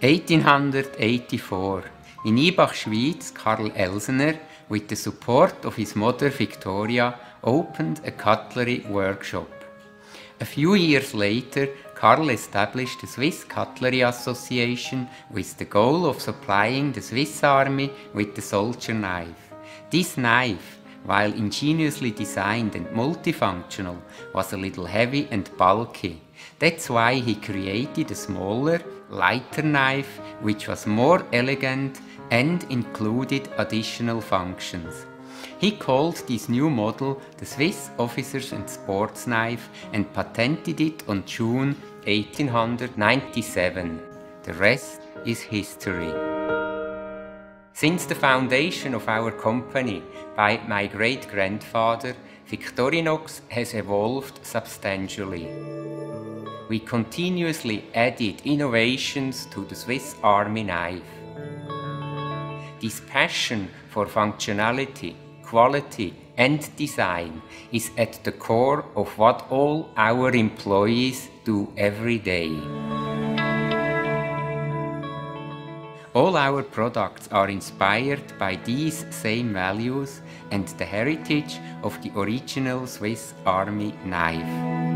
1884, in Ibach, Schwyz, Karl Elsener, with the support of his mother Victoria, opened a cutlery workshop. A few years later, Karl established the Swiss Cutlery Association with the goal of supplying the Swiss Army with the soldier knife. This knife, while ingeniously designed and multifunctional, was a little heavy and bulky. That's why he created a smaller, lighter knife which was more elegant and included additional functions. He called this new model the Swiss Officers and Sports Knife and patented it on June 1897. The rest is history. Since the foundation of our company by my great-grandfather, Victorinox has evolved substantially. We continuously added innovations to the Swiss Army knife. This passion for functionality, quality and design is at the core of what all our employees do every day. All our products are inspired by these same values and the heritage of the original Swiss Army knife.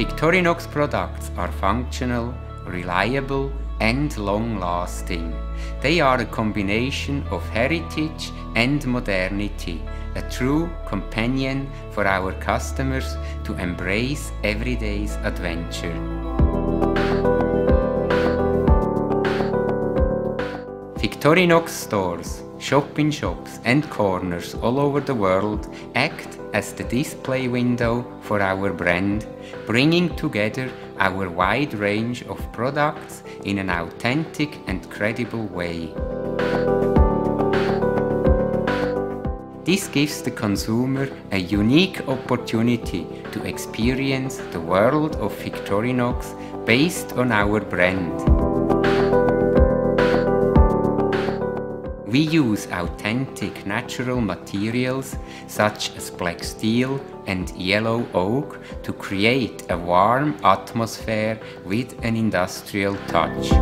Victorinox products are functional, reliable and long-lasting. They are a combination of heritage and modernity, a true companion for our customers to embrace everyday's adventure. Victorinox stores, shop-in-shops and corners all over the world act as the display window for our brand, bringing together our wide range of products in an authentic and credible way. This gives the consumer a unique opportunity to experience the world of Victorinox based on our brand. We use authentic natural materials such as black steel and yellow oak to create a warm atmosphere with an industrial touch,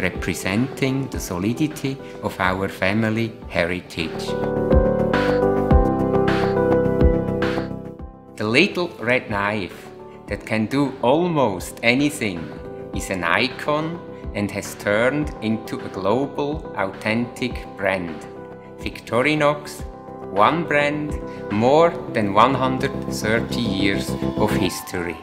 representing the solidity of our family heritage. The little red knife that can do almost anything is an icon and has turned into a global, authentic brand. Victorinox, one brand, more than 130 years of history.